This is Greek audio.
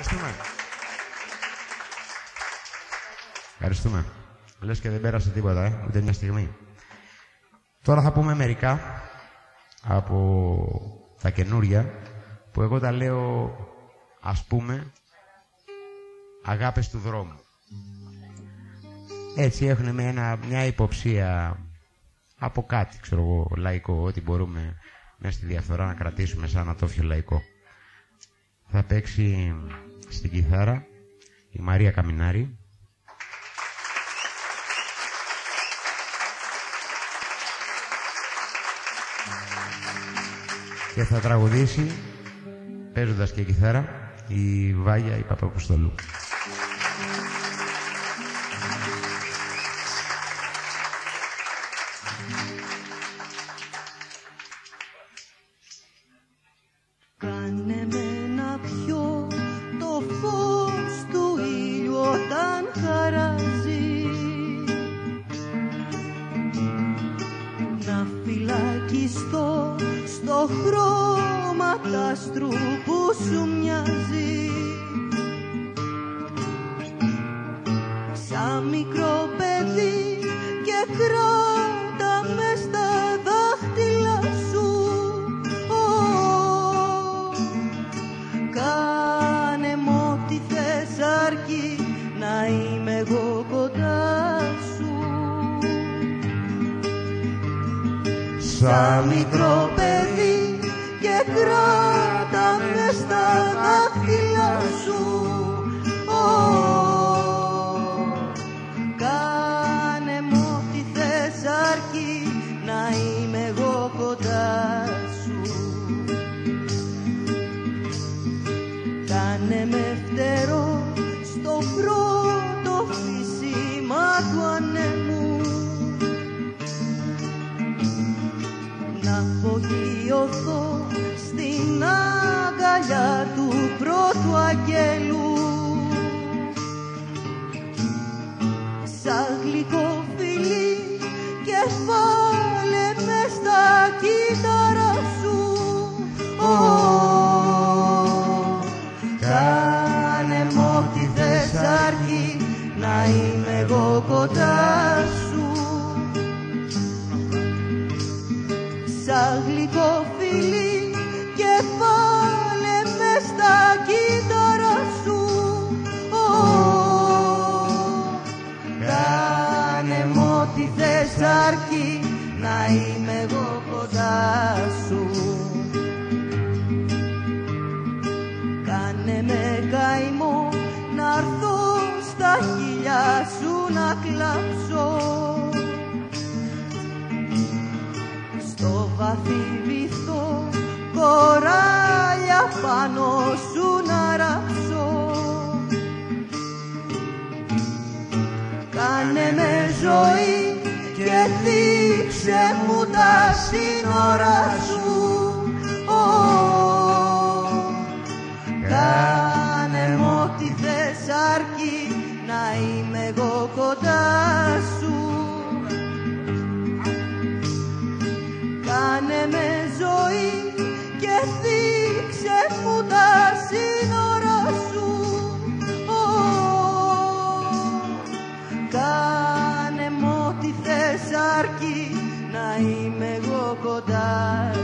Ευχαριστούμε. Ευχαριστούμε. Λες και δεν πέρασε τίποτα, ε, ούτε μια στιγμή. Τώρα θα πούμε μερικά από τα καινούρια που εγώ τα λέω ας πούμε αγάπες του δρόμου. Έτσι έχουν μια, μια υποψία από κάτι, ξέρω εγώ, λαϊκό, ό,τι μπορούμε μέσα στη διαφθορά να κρατήσουμε σαν ατόφιο λαϊκό. Θα παίξει στην κιθάρα η Μαρία Καμινάρη. Και θα τραγουδήσει, παίζοντας και κιθάρα, η Βάγια η Παπαποστολού. Φυλακιστώ στο χρώμα τ' άστρου που σου μοιάζει. Σαν μικρό Σαν είμαι εγώ κοντά σου. Σαν γλυκό φιλί κεφάλε μες στα κύτταρα σου. Ω, Κάνε μου ό,τι θες αρκεί να είμαι εγώ κοντά σου σου να κλάψω Στο βαθύ βυθό κοράλια πάνω σου να ράψω Κάνε με ζωή και δείξε μου τα σύνορα σου ξέχουν τα σύνορα σου. Κάνε μου ό,τι θες αρκεί να είμαι εγώ κοντά.